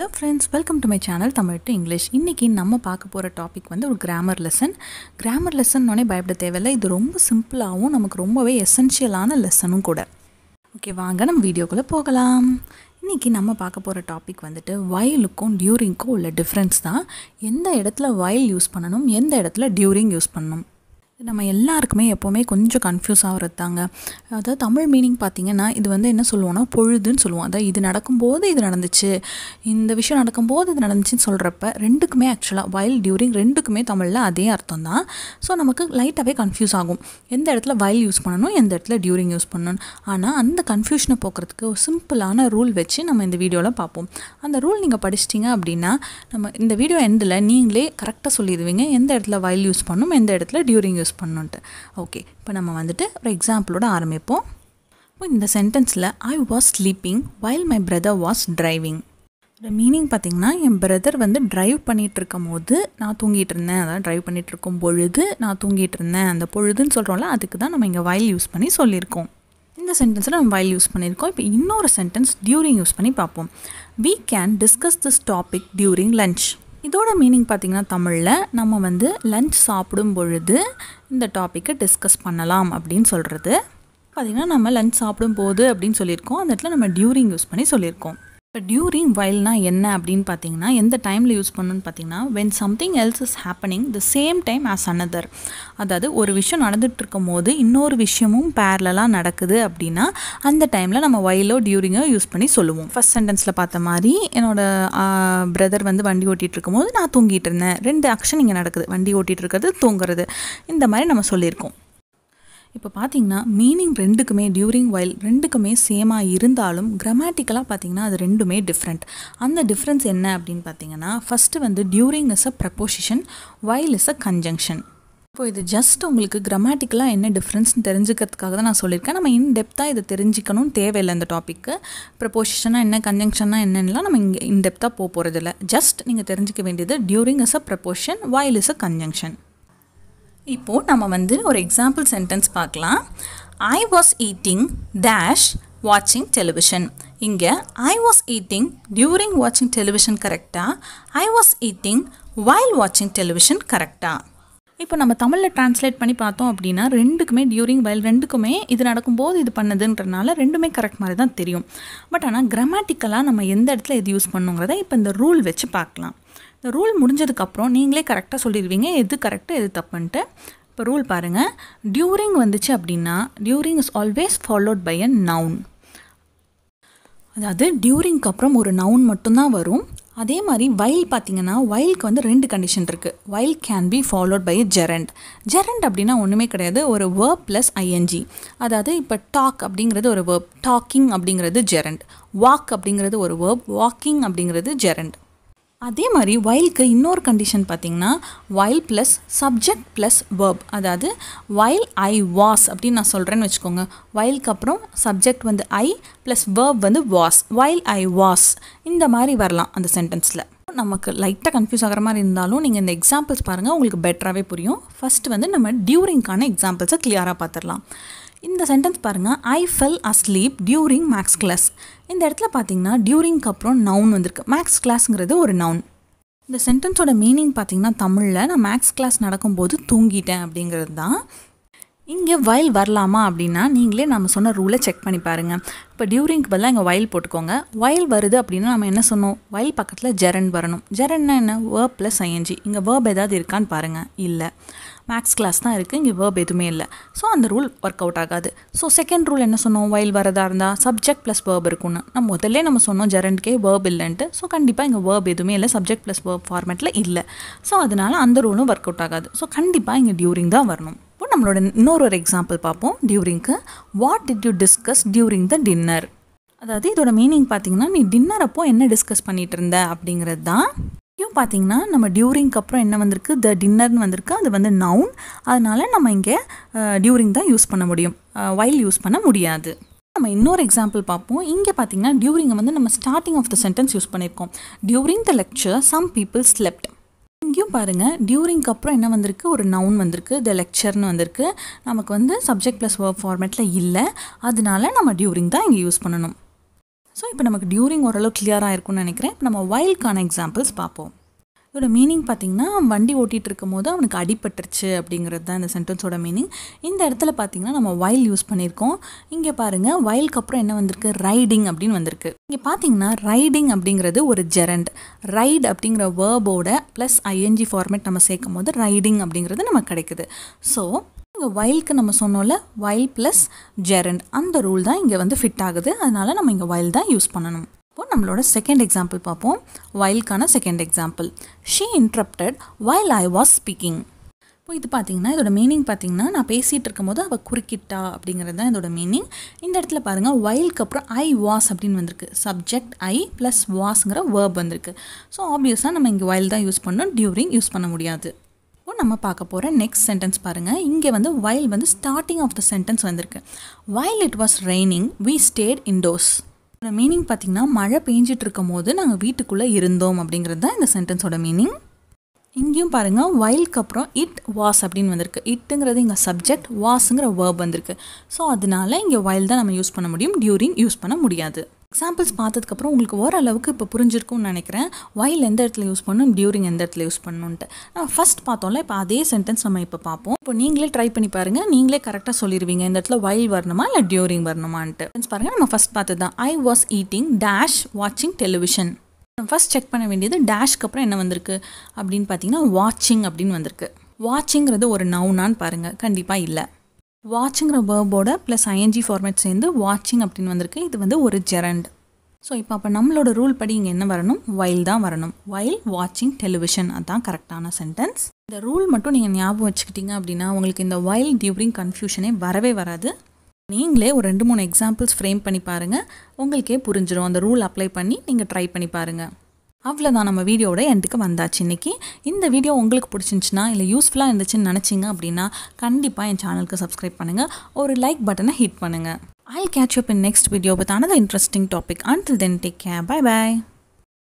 Hello friends welcome to my channel Tamil to English இன்றைக்கி நம்ம பார்க்க போகிற டாபிக் வந்து ஒரு கிராமர் லெசன் கிராமர் லெசன்னொடனே பயப்பட தேவையில்லை. இது ரொம்ப சிம்பிளாகவும் நமக்கு ரொம்பவே எசென்ஷியலான லெசனும் கூட. ஓகே வாங்க நம்ம வீடியோக்குள்ளே போகலாம். இன்றைக்கி நம்ம பார்க்க போகிற டாபிக் வந்துட்டு வயலுக்கும் டியூரிங்க்கும் உள்ள டிஃப்ரென்ஸ் தான். எந்த இடத்துல வயல் யூஸ் பண்ணணும்? எந்த இடத்துல டியூரிங் யூஸ் பண்ணணும்? நம்ம எல்லாருக்குமே எப்போவுமே கொஞ்சம் கன்ஃபியூஸ் ஆகிறது தாங்க அதாவது தமிழ் மீனிங் பார்த்திங்கன்னா இது வந்து என்ன சொல்லுவோம்னா பொழுதுன்னு சொல்லுவோம். அதாவது இது நடக்கும்போது இது நடந்துச்சு. இந்த விஷயம் நடக்கும்போது இது நடந்துச்சுன்னு சொல்கிறப்ப ரெண்டுக்குமே ஆக்சுவலாக வயல் டியூரிங் ரெண்டுக்குமே தமிழில் அதே அர்த்தம் தான் ஸோ நமக்கு லைட்டாகவே கன்ஃபியூஸ் ஆகும். எந்த இடத்துல வயல் யூஸ் பண்ணணும் எந்த இடத்துல டியூரிங் யூஸ் பண்ணணும். ஆனால் அந்த கன்ஃபியூஷனை போக்குறதுக்கு ஒரு சிம்பிளான ரூல் வச்சு நம்ம இந்த வீடியோவில் பார்ப்போம். அந்த ரூல் நீங்கள் படிச்சிட்டிங்க அப்படின்னா நம்ம இந்த வீடியோ எண்டில் நீங்களே கரெக்டாக சொல்லிடுவீங்க. எந்த இடத்துல வயல் யூஸ் பண்ணணும் எந்த இடத்துல டியூரிங் யூஸ் பண்ணணுன்ட்டு ஓகே இப்போ நம்ம வந்துட்டு ஒரு எக்ஸாம்பிளோட ஆரம்பிப்போம். இப்போ இந்த சென்டென்ஸில் I was sleeping while my brother was driving இதோட மீனிங் பார்த்திங்கன்னா என் பிரதர் வந்து ட்ரைவ் பண்ணிகிட்டு இருக்கும் போது நான் தூங்கிட்டு இருந்தேன். அதான் ட்ரைவ் பண்ணிகிட்டு இருக்கும் பொழுது நான் தூங்கிட்டு இருந்தேன். அந்த பொழுதுன்னு சொல்கிறோம்ல அதுக்கு தான் நம்ம இங்கே வயல் யூஸ் பண்ணி சொல்லியிருக்கோம். இந்த சென்டென்ஸில் நம்ம வயல் யூஸ் பண்ணியிருக்கோம். இப்போ இன்னொரு சென்டென்ஸ் டியூரிங் யூஸ் பண்ணி பார்ப்போம். We can discuss this topic during lunch இதோட மீனிங் பார்த்திங்கன்னா தமிழில் நம்ம வந்து லஞ்ச் சாப்பிடும் பொழுது இந்த டாப்பிக்கை டிஸ்கஸ் பண்ணலாம் அப்படின்னு சொல்கிறது பார்த்திங்கன்னா நம்ம லஞ்ச் சாப்பிடும் போது அப்படின்னு சொல்லியிருக்கோம். அந்த இடத்துல நம்ம டியூரிங் யூஸ் பண்ணி சொல்லியிருக்கோம். இப்போ டியூரிங் வைல்னா என்ன அப்படின்னு பார்த்தீங்கன்னா எந்த டைமில் யூஸ் பண்ணணும்னு பார்த்தீங்கன்னா when something else is happening the same time as another அதாவது ஒரு விஷயம் நடந்துட்டு இருக்கும் போது இன்னொரு விஷயமும் பேரலாக நடக்குது அப்படின்னா அந்த டைமில் நம்ம வைலோ டியூரிங்கோ யூஸ் பண்ணி சொல்லுவோம். ஃபஸ்ட் சென்டென்ஸில் பார்த்த மாதிரி என்னோட பிரதர் வந்து வண்டி ஓட்டிகிட்டு இருக்கும்போது நான் தூங்கிட்டு இருந்தேன். ரெண்டு ஆக்ஷன் இங்கே நடக்குது. வண்டி ஓட்டிகிட்டு இருக்கிறது தூங்குறது. இந்த மாதிரி நம்ம சொல்லியிருக்கோம். இப்போ பார்த்தீங்கன்னா மீனிங் ரெண்டுக்குமே டியூரிங் வைல் ரெண்டுக்குமே சேமாக இருந்தாலும் கிராமட்டிக்கலாக பார்த்தீங்கன்னா அது ரெண்டுமே டிஃப்ரெண்ட் அந்த டிஃப்ரென்ஸ் என்ன அப்படின்னு பார்த்தீங்கன்னா ஃபஸ்ட்டு வந்து during is a preposition while is a conjunction இப்போ இது ஜஸ்ட் உங்களுக்கு கிராமட்டிக்கலாக என்ன டிஃப்ரென்ஸ்னு தெரிஞ்சுக்கிறதுக்காக தான் நான் சொல்லியிருக்கேன். நம்ம இன் டெப்த்தாக இதை தெரிஞ்சிக்கணும்னு தேவையில்லை இந்த டாப்பிக்கு ப்ரப்போசிஷனாக என்ன கன்ஜங்ஷனாக என்னென்னலாம் நம்ம இங்கே இன் டெப்த்தாக போக போகிறதில்ல ஜஸ்ட் நீங்கள் தெரிஞ்சிக்க வேண்டியது during is a preposition while is a conjunction இப்போது நம்ம வந்து ஒரு எக்ஸாம்பிள் சென்டென்ஸ் பார்க்கலாம். ஐ வாஸ் ஈட்டிங் டேஷ் வாட்சிங் டெலிவிஷன் இங்கே ஐ வாஸ் ஈட்டிங் டியூரிங் வாட்சிங் டெலிவிஷன் கரெக்டாக ஐ வாஸ் ஈட்டிங் வைல் வாட்சிங் டெலிவிஷன் கரெக்டாக இப்போ நம்ம தமிழில் ட்ரான்ஸ்லேட் பண்ணி பார்த்தோம் அப்படின்னா ரெண்டுக்குமே டியூரிங் வைல் ரெண்டுக்குமே இது நடக்கும்போது இது பண்ணதுன்றனால ரெண்டுமே கரெக்ட் மாதிரி தான் தெரியும். பட் ஆனால் கிராமட்டிக்கலாக நம்ம எந்த இடத்துல இது யூஸ் பண்ணுங்கிறத இப்போ இந்த ரூல் வச்சு பார்க்கலாம். இந்த ரூல் முடிஞ்சதுக்கப்புறம் நீங்களே கரெக்டாக சொல்லிடுவீங்க. எது கரெக்டு எது தப்புன்ட்டு. இப்போ ரூல் பாருங்கள் டியூரிங் வந்துச்சு அப்படின்னா during is always followed by a noun அதாவது டியூரிங்க்கு அப்புறம் ஒரு நவுன் மட்டும்தான் வரும். அதே மாதிரி வைல் பார்த்தீங்கன்னா வைல்க்கு வந்து ரெண்டு கண்டிஷன் இருக்குது while can be followed by gerund gerund அப்படின்னா ஒன்றுமே கிடையாது. ஒரு வேர்ப் ப்ளஸ் ஐஎன்ஜி அதாவது இப்போ டாக் அப்படிங்கிறது ஒரு வேர்ப் டாக்கிங் அப்படிங்கிறது ஜெரண்ட் வாக் அப்படிங்கிறது ஒரு வேர்ப் வாக்கிங் அப்படிங்கிறது ஜெரண்ட் அதே மாதிரி வைல்க்கு இன்னொரு கண்டிஷன் பார்த்தீங்கன்னா while plus subject plus verb அதாவது வைல் ஐ வாஸ் அப்படின்னு நான் சொல்கிறேன்னு வச்சுக்கோங்க. வைல்க்கு அப்புறம் சப்ஜெக்ட் வந்து ஐ ப்ளஸ் வேர்ப் வந்து வாஸ் வைல் ஐ வாஸ் இந்த மாதிரி வரலாம் அந்த சென்டென்ஸில் நமக்கு லைட்டாக கன்ஃபியூஸ் ஆகிற மாதிரி இருந்தாலும் நீங்கள் இந்த எக்ஸாம்பிள்ஸ் பாருங்கள் உங்களுக்கு பெட்டராகவே புரியும். ஃபஸ்ட்டு வந்து நம்ம டியூரிங்க்கான எக்ஸாம்பிள்ஸை கிளியராக பார்த்துடலாம். இந்த சென்டென்ஸ் பாருங்கள் I fell asleep during maths class இந்த இடத்துல பார்த்தீங்கன்னா டியூரிங்க்கு அப்புறம் நவுன் வந்திருக்கு. மேக்ஸ் கிளாஸுங்கிறது ஒரு நவுன் இந்த சென்டென்ஸோட மீனிங் பார்த்தீங்கன்னா தமிழில் நான் மேக்ஸ் கிளாஸ் நடக்கும்போது தூங்கிட்டேன் அப்படிங்கிறது தான் இங்கே வயல் வரலாமா அப்படின்னா நீங்களே நம்ம சொன்ன ரூலை செக் பண்ணி பாருங்கள் இப்போ டியூரிங்க்கு பதிலாக இங்கே வயல் போட்டுக்கோங்க. வயல் வருது அப்படின்னா நம்ம என்ன சொன்னோம்? வயல் பக்கத்தில் ஜெரன் வரணும். ஜெரன்னா என்ன? வேர்ப் ப்ளஸ் ஐஎன்ஜி இங்கே வேர்ப் ஏதாவது இருக்கான்னு பாருங்கள் இல்லை. மேக்ஸ் கிளாஸ் தான் இருக்குது இங்கே வேர்ப் எதுவுமே இல்லை. ஸோ அந்த ரூல் ஒர்க் அவுட் ஆகாது. ஸோ செகண்ட் ரூல் என்ன சொன்னோம்? வயல் வரதா இருந்தால் சப்ஜெக்ட் ப்ளஸ் வேர்ப் இருக்கும்னு. நம்ம முதல்ல நம்ம சொன்னோம் ஜெரண்ட்கே வேர்ப் இல்லைன்ட்டு. ஸோ கண்டிப்பாக இங்கே வேர்ப் எதுவுமே இல்லை. சப்ஜெக்ட் ப்ளஸ் வேர்ப் ஃபார்மேட்டில் இல்லை. ஸோ அதனால் அந்த ரூலும் ஒர்க் அவுட் ஆகாது. ஸோ கண்டிப்பாக இங்கே டியூரிங் தான் வரணும். நம்மளோட இன்னொரு ஒரு எக்ஸாம்பிள் பார்ப்போம் டியூரிங்க்கு what did you discuss during the dinner அதாவது இதோட மீனிங் பார்த்தீங்கன்னா நீ டின்னர் அப்போ என்ன டிஸ்கஸ் பண்ணிகிட்டு இருந்த அப்படிங்கிறது தான். இங்கேயும் பார்த்தீங்கன்னா நம்ம டியூரிங்க்கு அப்புறம் என்ன வந்திருக்கு? த டின்னர்னு வந்திருக்கு. அது வந்து நவுன் அதனால் நம்ம இங்கே டியூரிங் தான் யூஸ் பண்ண முடியும். வைல் யூஸ் பண்ண முடியாது. நம்ம இன்னொரு எக்ஸாம்பிள் பார்ப்போம். இங்கே பார்த்தீங்கன்னா டியூரிங்கை வந்து நம்ம starting of the sentence use பண்ணியிருக்கோம். During the lecture some people slept பாருங்கள் டியூரிங்க்கு அப்புறம் என்ன வந்திருக்கு? ஒரு நவுன் வந்திருக்கு. த லெக்சர்னு வந்திருக்கு. நமக்கு வந்து சப்ஜெக்ட் ப்ளஸ் ஒர்க் ஃபார்மேட்டில் இல்லை. அதனால நம்ம டியூரிங் தான் இங்கே யூஸ் பண்ணணும். ஸோ இப்போ நமக்கு டியூரிங் ஓரளவு கிளியராக இருக்கும்னு நினைக்கிறேன். இப்போ நம்ம வைல்டுக்கான எக்ஸாம்பிள்ஸ் பார்ப்போம். இதோட மீனிங் பார்த்திங்கன்னா வண்டி ஓட்டிகிட்டு இருக்கும் போது அவனுக்கு அடிபட்டுருச்சு அப்படிங்கிறது தான் இந்த சென்டென்ஸோட மீனிங் இந்த இடத்துல பார்த்திங்கன்னா நம்ம வயல் யூஸ் பண்ணியிருக்கோம். இங்கே பாருங்கள் வயலுக்கு அப்புறம் என்ன வந்திருக்கு? ரைடிங் அப்படின்னு வந்திருக்கு. இங்கே பார்த்தீங்கன்னா ரைடிங் அப்படிங்கிறது ஒரு ஜெரண்ட் ரைட் அப்படிங்கிற வேர்போட ப்ளஸ் ஐஎன்ஜி ஃபார்மேட் நம்ம சேர்க்கும் போது ரைடிங் அப்படிங்கிறது நமக்கு கிடைக்குது. ஸோ இங்கே வயலுக்கு நம்ம சொன்னோம்ல வயல் ப்ளஸ் ஜெரண்ட் அந்த ரூல் தான் இங்கே வந்து ஃபிட் ஆகுது. அதனால் நம்ம இங்கே வயல் தான் யூஸ் பண்ணணும். இப்போ நம்மளோட செகண்ட் எக்ஸாம்பிள் பார்ப்போம். வயலுக்கான second example she interrupted while I was speaking இப்போ இது பார்த்தீங்கன்னா இதோட மீனிங் பார்த்தீங்கன்னா நான் பேசிகிட்டு இருக்கும்போது அவள் குறுக்கிட்டா அப்படிங்கிறது தான் இதோட மீனிங் இந்த இடத்துல பாருங்கள் வயலுக்கு அப்புறம் ஐ வாஸ் அப்படின்னு வந்திருக்கு. சப்ஜெக்ட் ஐ ப்ளஸ் வாஸ்ங்கிற வேர்ப் வந்திருக்கு. ஸோ ஆப்வியஸாக நம்ம இங்கே வயல் தான் யூஸ் பண்ணோம் டியூரிங் யூஸ் பண்ண முடியாது. இப்போ நம்ம பார்க்க போகிற நெக்ஸ்ட் சென்டென்ஸ் பாருங்கள் இங்கே வந்து வயல் வந்து ஸ்டார்டிங் ஆஃப் த சென்டென்ஸ் வந்திருக்கு. While it was raining we stayed indoors இதோட மீனிங் பார்த்திங்கன்னா மழை பெஞ்சிட்டு இருக்கும் போது நாங்கள் வீட்டுக்குள்ளே இருந்தோம் அப்படிங்கிறது தான் இந்த சென்டென்ஸோட மீனிங் இங்கேயும் பாருங்கள் வயலுக்கு அப்புறம் இட் வாஸ் அப்படின்னு வந்திருக்கு. இட்டுங்கிறது இங்கே சப்ஜெக்ட் வாஸுங்கிற வேர்ப் வந்திருக்கு. ஸோ அதனால இங்கே வயல் தான் நம்ம யூஸ் பண்ண முடியும் டியூரிங் யூஸ் பண்ண முடியாது. எக்ஸாம்பிள்ஸ் பார்த்ததுக்கப்புறம் உங்களுக்கு ஓரளவுக்கு இப்போ புரிஞ்சிருக்கும்னு நினைக்கிறேன். வைல் எந்த இடத்துல யூஸ் பண்ணணும் டியூரிங் எந்த இடத்துல யூஸ் பண்ணணுன்ட்டு நம்ம ஃபஸ்ட் பார்த்தோம்ல இப்போ அதே சென்டென்ஸ் நம்ம இப்போ பார்ப்போம். இப்போ நீங்களே ட்ரை பண்ணி பாருங்கள் நீங்களே கரெக்டாக சொல்லிடுவீங்க இந்த இடத்துல வைல் வரணுமா இல்லை டியூரிங் வரணுமான்ட்டு. பாருங்கள் நம்ம ஃபஸ்ட் பார்த்தது தான் ஐ வாஸ் ஈட்டிங் டேஷ் வாட்சிங் டெலிவிஷன் நம்ம ஃபஸ்ட் செக் பண்ண வேண்டியது டேஷ்க்கு அப்புறம் என்ன வந்திருக்கு? அப்படின்னு பார்த்தீங்கன்னா வாட்சிங் அப்படின்னு வந்திருக்கு. வாட்சிங்கிறது ஒரு நவுனான்னு பாருங்கள் கண்டிப்பாக இல்லை. வாட்சிங்கிற வேர்போட ப்ளஸ் ஐஎன்ஜி ஃபார்மேட் சேர்ந்து வாட்சிங் அப்படின்னு வந்திருக்கு. இது வந்து ஒரு ஜெரண்ட் ஸோ இப்போ அப்போ நம்மளோட ரூல் படி இங்கே என்ன வரணும்? வைல் தான் வரணும். வைல் வாட்சிங் டெலிவிஷன் அதுதான் கரெக்டான சென்டென்ஸ் இந்த ரூல் மட்டும் நீங்கள் ஞாபகம் வச்சுக்கிட்டீங்க அப்படின்னா உங்களுக்கு இந்த வைல் டியூரிங் கன்ஃபியூஷனே வரவே வராது. நீங்களே ஒரு ரெண்டு மூணு எக்ஸாம்பிள்ஸ் ஃப்ரேம் பண்ணி பாருங்கள் உங்களுக்கே புரிஞ்சிடும் அந்த ரூல் அப்ளை பண்ணி நீங்கள் ட்ரை பண்ணி பாருங்கள் அவ்வளோதான் நம்ம வீடியோட எண்டுக்கு வந்தாச்சு. இன்றைக்கி இந்த வீடியோ உங்களுக்கு பிடிச்சிருந்துச்சின்னா இல்லை யூஸ்ஃபுல்லாக இருந்துச்சுன்னு நினச்சிங்க அப்படின்னா கண்டிப்பாக என் சேனலுக்கு சப்ஸ்கிரைப் பண்ணுங்கள் ஒரு லைக் பட்டனை ஹிட் பண்ணுங்கள் I catch up in next video with another interesting topic until then take care bye bye